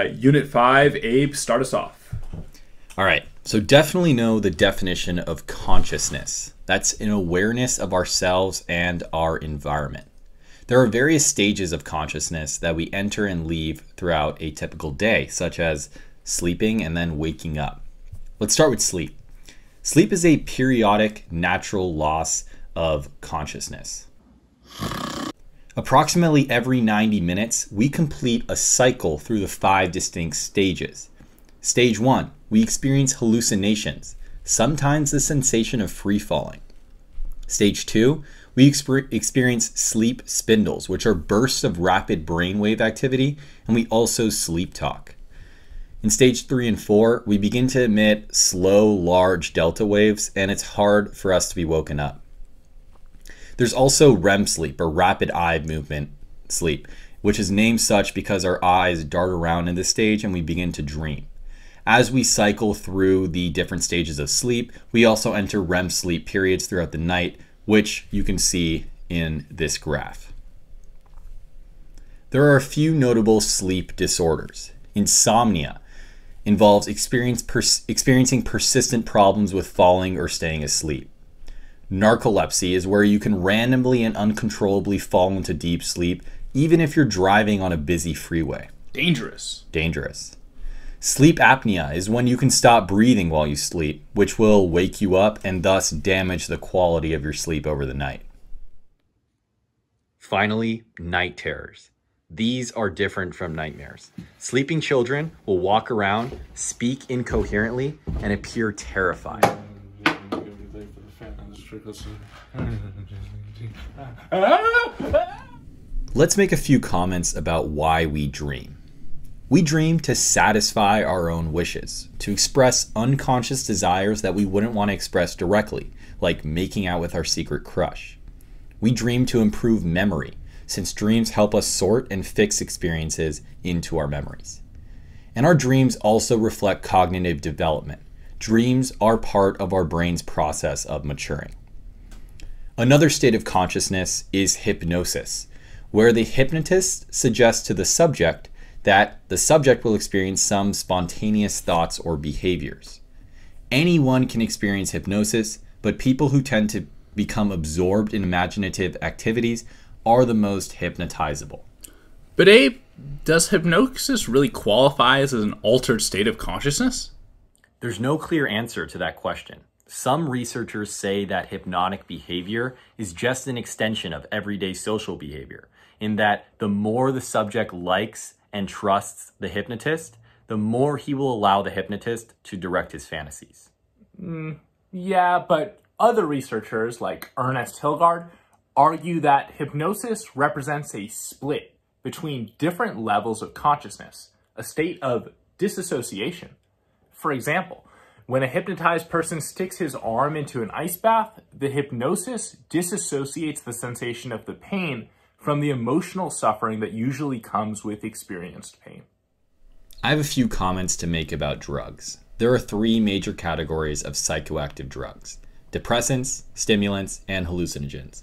uh, Unit 5. Abe, start us off. All right. So, definitely know the definition of consciousness that's an awareness of ourselves and our environment. There are various stages of consciousness that we enter and leave throughout a typical day, such as sleeping and then waking up. Let's start with sleep. Sleep is a periodic natural loss of consciousness. Approximately every 90 minutes, we complete a cycle through the five distinct stages. Stage 1, we experience hallucinations, sometimes the sensation of free falling. Stage 2, we exper- experience sleep spindles, which are bursts of rapid brainwave activity, and we also sleep talk. In stage 3 and 4, we begin to emit slow, large delta waves, and it's hard for us to be woken up. There's also REM sleep, or rapid eye movement sleep, which is named such because our eyes dart around in this stage and we begin to dream. As we cycle through the different stages of sleep, we also enter REM sleep periods throughout the night, which you can see in this graph. There are a few notable sleep disorders. Insomnia involves experience pers- experiencing persistent problems with falling or staying asleep. Narcolepsy is where you can randomly and uncontrollably fall into deep sleep, even if you're driving on a busy freeway. Dangerous. Dangerous. Sleep apnea is when you can stop breathing while you sleep, which will wake you up and thus damage the quality of your sleep over the night. Finally, night terrors. These are different from nightmares. Sleeping children will walk around, speak incoherently, and appear terrified. Let's make a few comments about why we dream. We dream to satisfy our own wishes, to express unconscious desires that we wouldn't want to express directly, like making out with our secret crush. We dream to improve memory, since dreams help us sort and fix experiences into our memories. And our dreams also reflect cognitive development. Dreams are part of our brain's process of maturing. Another state of consciousness is hypnosis, where the hypnotist suggests to the subject that the subject will experience some spontaneous thoughts or behaviors. Anyone can experience hypnosis, but people who tend to become absorbed in imaginative activities are the most hypnotizable. But Abe, does hypnosis really qualify as an altered state of consciousness? There's no clear answer to that question. Some researchers say that hypnotic behavior is just an extension of everyday social behavior, in that the more the subject likes and trusts the hypnotist, the more he will allow the hypnotist to direct his fantasies. Mm, yeah, but other researchers like Ernest Hilgard argue that hypnosis represents a split between different levels of consciousness, a state of disassociation. For example, when a hypnotized person sticks his arm into an ice bath, the hypnosis disassociates the sensation of the pain from the emotional suffering that usually comes with experienced pain. I have a few comments to make about drugs. There are three major categories of psychoactive drugs depressants, stimulants, and hallucinogens,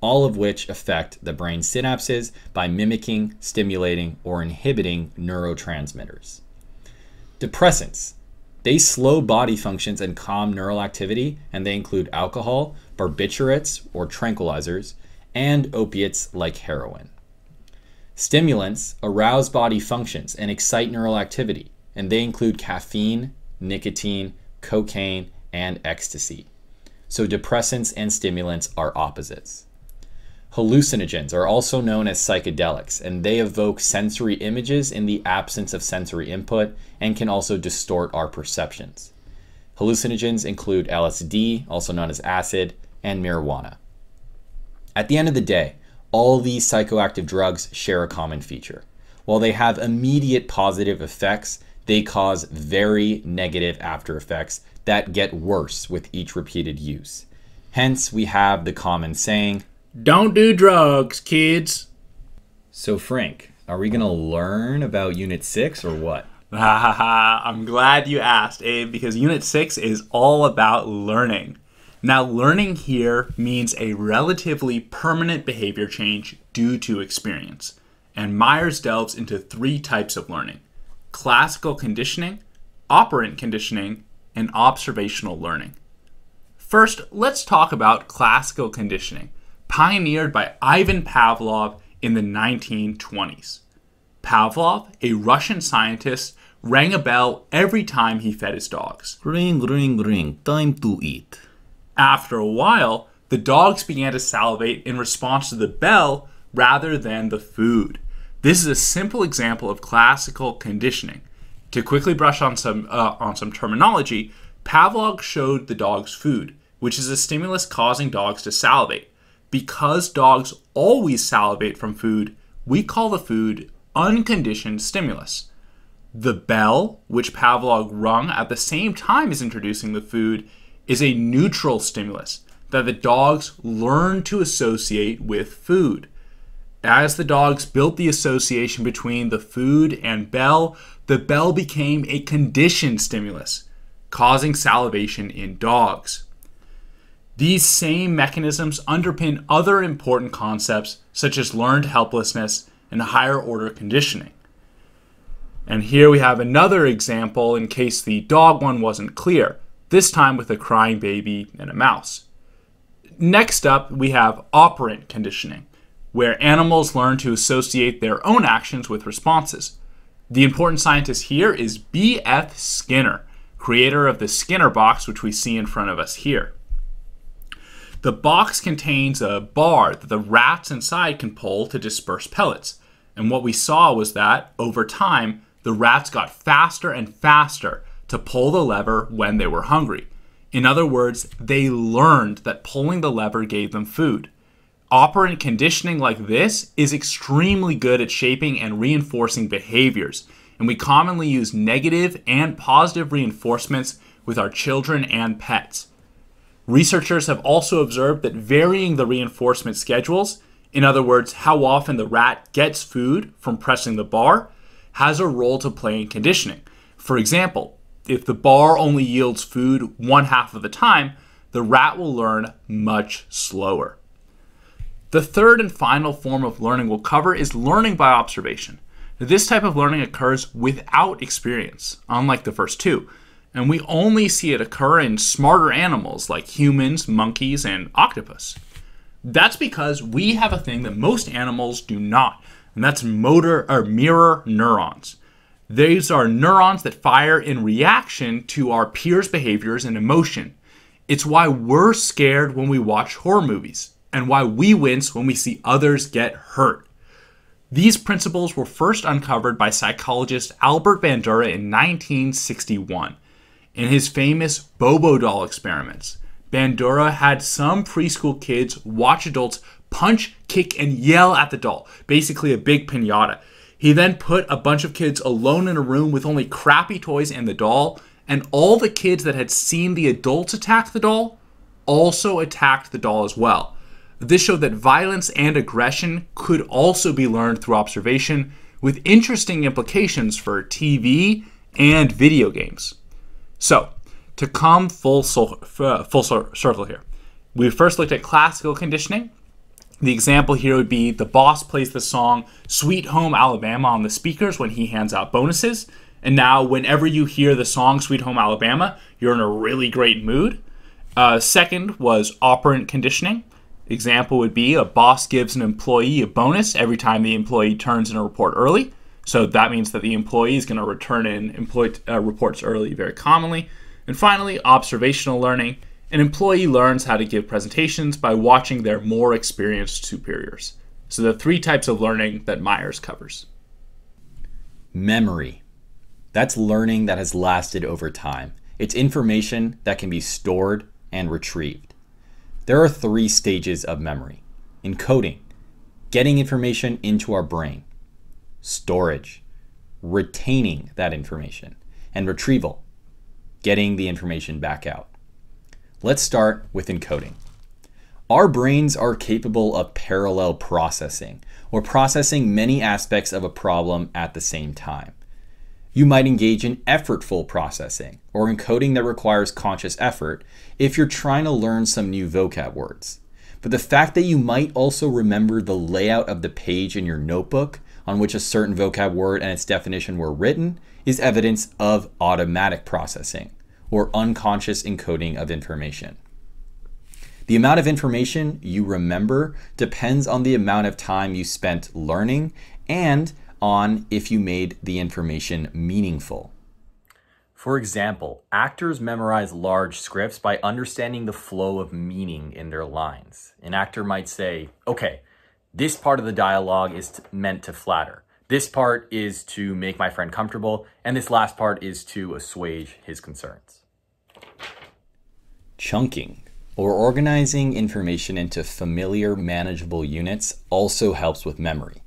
all of which affect the brain synapses by mimicking, stimulating, or inhibiting neurotransmitters. Depressants. They slow body functions and calm neural activity, and they include alcohol, barbiturates or tranquilizers, and opiates like heroin. Stimulants arouse body functions and excite neural activity, and they include caffeine, nicotine, cocaine, and ecstasy. So, depressants and stimulants are opposites. Hallucinogens are also known as psychedelics, and they evoke sensory images in the absence of sensory input and can also distort our perceptions. Hallucinogens include LSD, also known as acid, and marijuana. At the end of the day, all these psychoactive drugs share a common feature. While they have immediate positive effects, they cause very negative after effects that get worse with each repeated use. Hence, we have the common saying, Don't do drugs, kids. So, Frank, are we going to learn about Unit 6 or what? I'm glad you asked, Abe, because Unit 6 is all about learning. Now, learning here means a relatively permanent behavior change due to experience. And Myers delves into three types of learning classical conditioning, operant conditioning, and observational learning. First, let's talk about classical conditioning, pioneered by Ivan Pavlov in the 1920s. Pavlov, a Russian scientist, rang a bell every time he fed his dogs. Ring, ring, ring, time to eat. After a while, the dogs began to salivate in response to the bell rather than the food. This is a simple example of classical conditioning. To quickly brush on some uh, on some terminology, Pavlov showed the dogs food, which is a stimulus causing dogs to salivate. Because dogs always salivate from food, we call the food unconditioned stimulus. The bell, which Pavlov rung at the same time as introducing the food, is a neutral stimulus that the dogs learn to associate with food. As the dogs built the association between the food and bell, the bell became a conditioned stimulus, causing salivation in dogs. These same mechanisms underpin other important concepts such as learned helplessness and higher order conditioning. And here we have another example in case the dog one wasn't clear, this time with a crying baby and a mouse. Next up, we have operant conditioning, where animals learn to associate their own actions with responses. The important scientist here is B.F. Skinner, creator of the Skinner box, which we see in front of us here. The box contains a bar that the rats inside can pull to disperse pellets. And what we saw was that, over time, the rats got faster and faster to pull the lever when they were hungry. In other words, they learned that pulling the lever gave them food. Operant conditioning like this is extremely good at shaping and reinforcing behaviors, and we commonly use negative and positive reinforcements with our children and pets. Researchers have also observed that varying the reinforcement schedules, in other words, how often the rat gets food from pressing the bar, has a role to play in conditioning. For example, if the bar only yields food one half of the time, the rat will learn much slower. The third and final form of learning we'll cover is learning by observation. This type of learning occurs without experience, unlike the first two and we only see it occur in smarter animals like humans, monkeys, and octopus. That's because we have a thing that most animals do not, and that's motor or mirror neurons. These are neurons that fire in reaction to our peers' behaviors and emotion. It's why we're scared when we watch horror movies, and why we wince when we see others get hurt. These principles were first uncovered by psychologist Albert Bandura in 1961. In his famous Bobo doll experiments, Bandura had some preschool kids watch adults punch, kick, and yell at the doll, basically a big pinata. He then put a bunch of kids alone in a room with only crappy toys and the doll, and all the kids that had seen the adults attack the doll also attacked the doll as well. This showed that violence and aggression could also be learned through observation, with interesting implications for TV and video games. So, to come full, uh, full circle here, we first looked at classical conditioning. The example here would be the boss plays the song Sweet Home Alabama on the speakers when he hands out bonuses. And now, whenever you hear the song Sweet Home Alabama, you're in a really great mood. Uh, second was operant conditioning. Example would be a boss gives an employee a bonus every time the employee turns in a report early. So that means that the employee is going to return in employee uh, reports early very commonly. And finally, observational learning. An employee learns how to give presentations by watching their more experienced superiors. So the three types of learning that Myers covers. Memory. That's learning that has lasted over time. It's information that can be stored and retrieved. There are three stages of memory encoding, getting information into our brain, storage, retaining that information, and retrieval, getting the information back out. Let's start with encoding. Our brains are capable of parallel processing, or processing many aspects of a problem at the same time. You might engage in effortful processing, or encoding that requires conscious effort, if you're trying to learn some new vocab words. But the fact that you might also remember the layout of the page in your notebook on which a certain vocab word and its definition were written is evidence of automatic processing or unconscious encoding of information. The amount of information you remember depends on the amount of time you spent learning and on if you made the information meaningful. For example, actors memorize large scripts by understanding the flow of meaning in their lines. An actor might say, okay, this part of the dialogue is meant to flatter. This part is to make my friend comfortable, and this last part is to assuage his concerns. Chunking, or organizing information into familiar, manageable units, also helps with memory.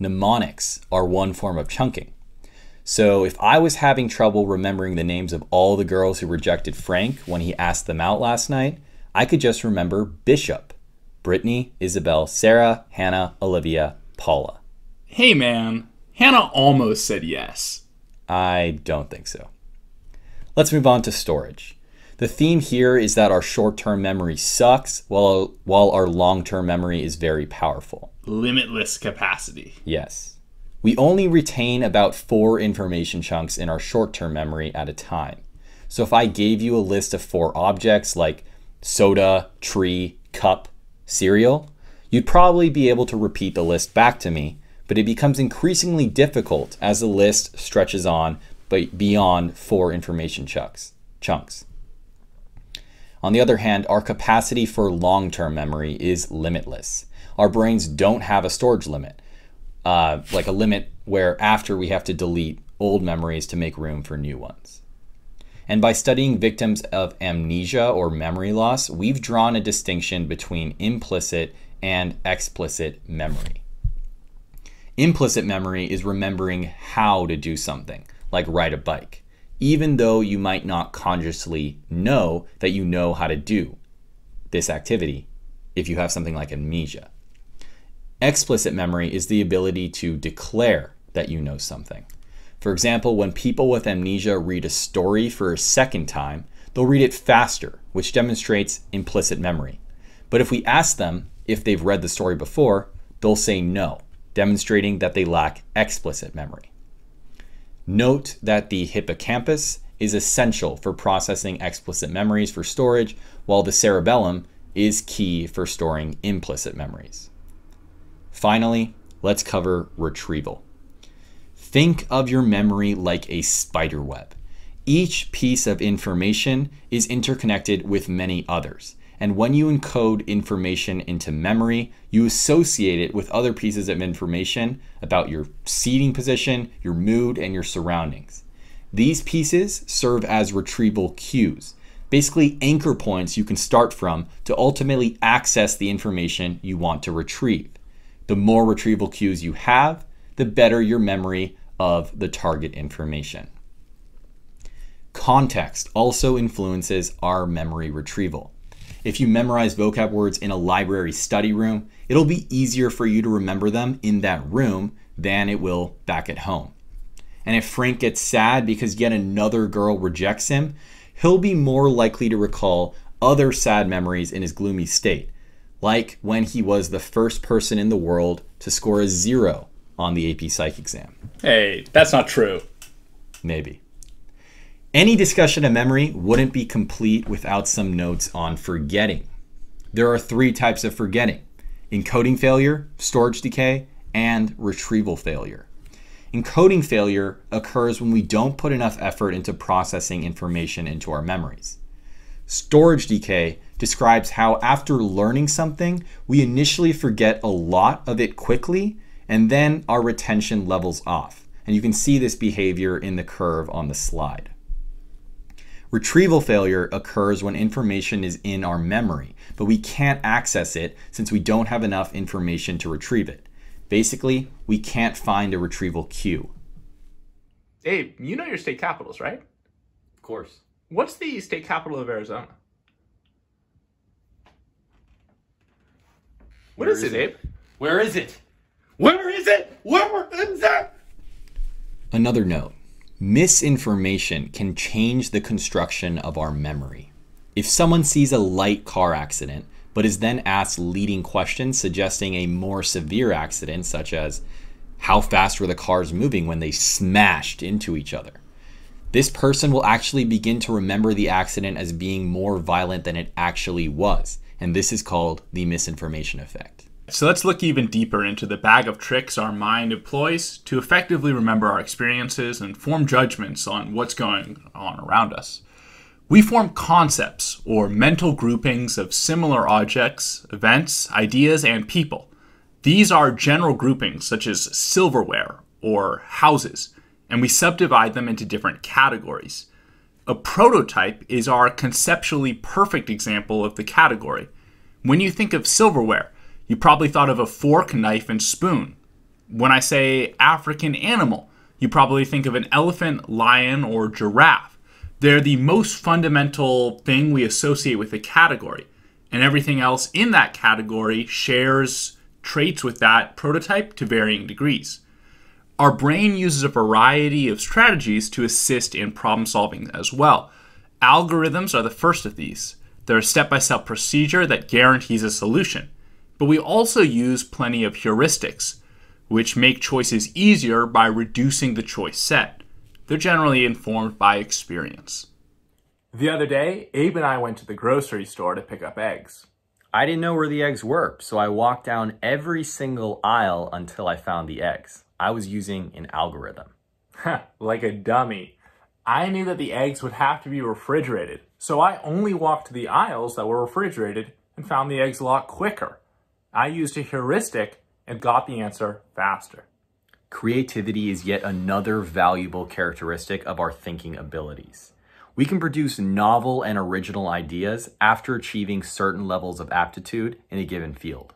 Mnemonics are one form of chunking. So if I was having trouble remembering the names of all the girls who rejected Frank when he asked them out last night, I could just remember Bishop Brittany, Isabel, Sarah, Hannah, Olivia, Paula. Hey man, Hannah almost said yes. I don't think so. Let's move on to storage. The theme here is that our short term memory sucks while, while our long term memory is very powerful. Limitless capacity. Yes. We only retain about four information chunks in our short term memory at a time. So if I gave you a list of four objects like soda, tree, cup, cereal, you'd probably be able to repeat the list back to me, but it becomes increasingly difficult as the list stretches on but beyond four information chunks. chunks. On the other hand, our capacity for long term memory is limitless. Our brains don't have a storage limit, uh, like a limit where after we have to delete old memories to make room for new ones. And by studying victims of amnesia or memory loss, we've drawn a distinction between implicit and explicit memory. Implicit memory is remembering how to do something, like ride a bike, even though you might not consciously know that you know how to do this activity if you have something like amnesia. Explicit memory is the ability to declare that you know something. For example, when people with amnesia read a story for a second time, they'll read it faster, which demonstrates implicit memory. But if we ask them if they've read the story before, they'll say no, demonstrating that they lack explicit memory. Note that the hippocampus is essential for processing explicit memories for storage, while the cerebellum is key for storing implicit memories. Finally, let's cover retrieval. Think of your memory like a spider web. Each piece of information is interconnected with many others. And when you encode information into memory, you associate it with other pieces of information about your seating position, your mood, and your surroundings. These pieces serve as retrieval cues, basically anchor points you can start from to ultimately access the information you want to retrieve. The more retrieval cues you have, the better your memory of the target information. Context also influences our memory retrieval. If you memorize vocab words in a library study room, it'll be easier for you to remember them in that room than it will back at home. And if Frank gets sad because yet another girl rejects him, he'll be more likely to recall other sad memories in his gloomy state, like when he was the first person in the world to score a zero on the AP Psych exam. Hey, that's not true. Maybe. Any discussion of memory wouldn't be complete without some notes on forgetting. There are three types of forgetting encoding failure, storage decay, and retrieval failure. Encoding failure occurs when we don't put enough effort into processing information into our memories. Storage decay describes how, after learning something, we initially forget a lot of it quickly and then our retention levels off. And you can see this behavior in the curve on the slide. Retrieval failure occurs when information is in our memory, but we can't access it since we don't have enough information to retrieve it. Basically, we can't find a retrieval cue. Abe, you know your state capitals, right? Of course. What's the state capital of Arizona? What Where is, is it, it? Abe? Where is it? Where is it? Where is it? Another note misinformation can change the construction of our memory. If someone sees a light car accident, but is then asked leading questions suggesting a more severe accident, such as, How fast were the cars moving when they smashed into each other? This person will actually begin to remember the accident as being more violent than it actually was. And this is called the misinformation effect. So let's look even deeper into the bag of tricks our mind employs to effectively remember our experiences and form judgments on what's going on around us. We form concepts or mental groupings of similar objects, events, ideas, and people. These are general groupings such as silverware or houses, and we subdivide them into different categories. A prototype is our conceptually perfect example of the category. When you think of silverware, you probably thought of a fork, knife, and spoon. When I say African animal, you probably think of an elephant, lion, or giraffe. They're the most fundamental thing we associate with the category, and everything else in that category shares traits with that prototype to varying degrees. Our brain uses a variety of strategies to assist in problem solving as well. Algorithms are the first of these. They're a step by step procedure that guarantees a solution. But we also use plenty of heuristics, which make choices easier by reducing the choice set. They're generally informed by experience. The other day, Abe and I went to the grocery store to pick up eggs. I didn't know where the eggs were, so I walked down every single aisle until I found the eggs. I was using an algorithm. like a dummy. I knew that the eggs would have to be refrigerated, so I only walked to the aisles that were refrigerated and found the eggs a lot quicker. I used a heuristic and got the answer faster. Creativity is yet another valuable characteristic of our thinking abilities. We can produce novel and original ideas after achieving certain levels of aptitude in a given field.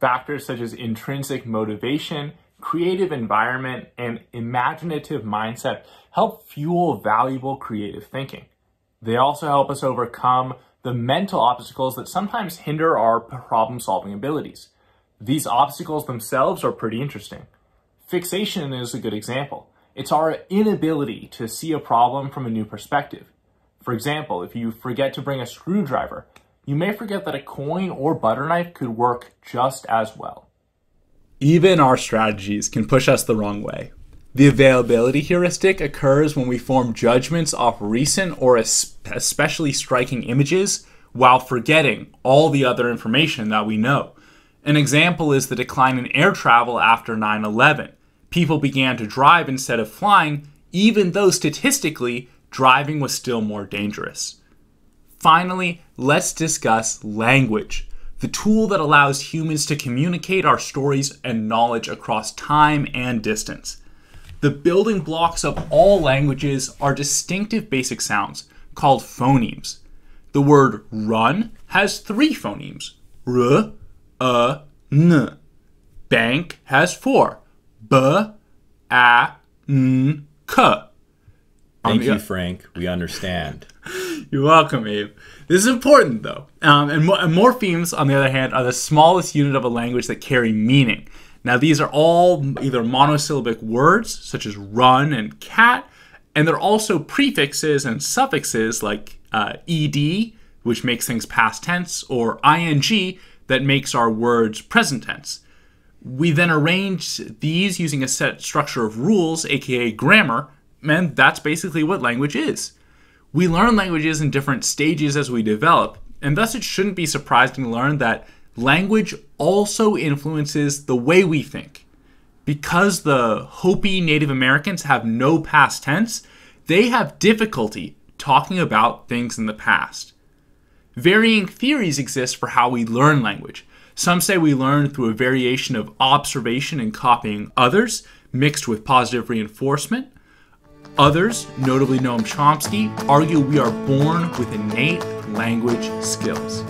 Factors such as intrinsic motivation, creative environment, and imaginative mindset help fuel valuable creative thinking. They also help us overcome the mental obstacles that sometimes hinder our problem solving abilities. These obstacles themselves are pretty interesting. Fixation is a good example. It's our inability to see a problem from a new perspective. For example, if you forget to bring a screwdriver, you may forget that a coin or butter knife could work just as well. Even our strategies can push us the wrong way. The availability heuristic occurs when we form judgments off recent or especially striking images while forgetting all the other information that we know. An example is the decline in air travel after 9 11. People began to drive instead of flying, even though statistically, driving was still more dangerous. Finally, let's discuss language, the tool that allows humans to communicate our stories and knowledge across time and distance. The building blocks of all languages are distinctive basic sounds called phonemes. The word run has three phonemes r, a, n. Bank has four b, a, n, k. Thank you, Frank. We understand. You're welcome, Abe. This is important, though. Um, and, and morphemes, on the other hand, are the smallest unit of a language that carry meaning. Now, these are all either monosyllabic words, such as run and cat, and they're also prefixes and suffixes like uh, ed, which makes things past tense, or ing, that makes our words present tense. We then arrange these using a set structure of rules, aka grammar, and that's basically what language is. We learn languages in different stages as we develop, and thus it shouldn't be surprising to learn that language also influences the way we think. Because the Hopi Native Americans have no past tense, they have difficulty talking about things in the past. Varying theories exist for how we learn language. Some say we learn through a variation of observation and copying others, mixed with positive reinforcement. Others, notably Noam Chomsky, argue we are born with innate language skills.